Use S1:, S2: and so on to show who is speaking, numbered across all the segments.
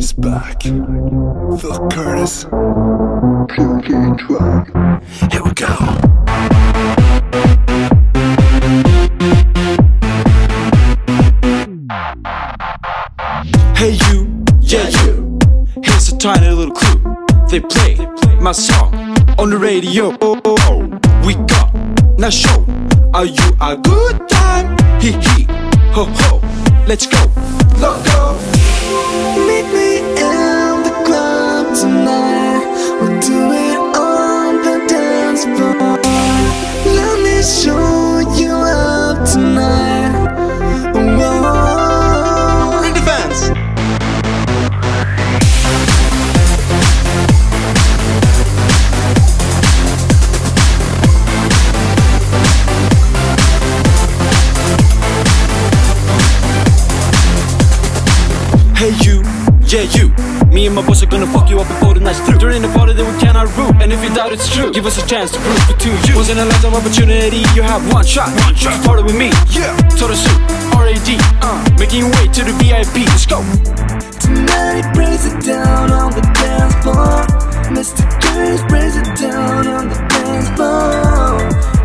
S1: He's back. Phil Curtis. Here we go.
S2: Hey you, yeah you. Here's a tiny little clue. They play my song on the radio. Oh, oh, oh. We got now show. Are you a good time? Hee hee, ho ho. Let's go, loco.
S3: Meet me in you,
S2: yeah you. Me and my boys are gonna fuck you up before the night's through. During the party that we cannot root, and if you doubt it's true, give us a chance to prove it to you. Once in a lifetime opportunity, you have one shot. One shot. Party with me, yeah. Tottasu, R.A.D. Uh, making your way to the VIP. Let's go.
S3: Tonight he brings it down on the dance floor. Mr. Curtis brings it down on the dance floor.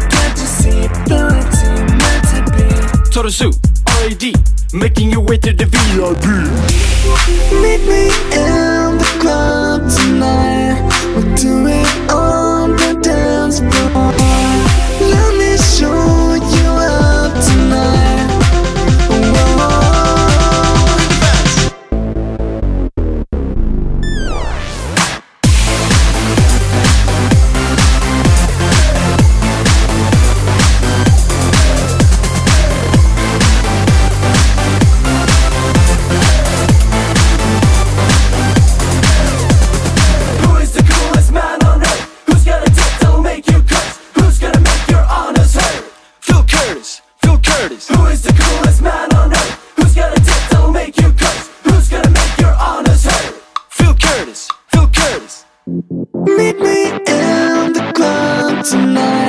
S3: Can't you see ability meant to be?
S2: Tottasu, R.A.D. Making your way to the VIP.
S3: Meet me in the club tonight.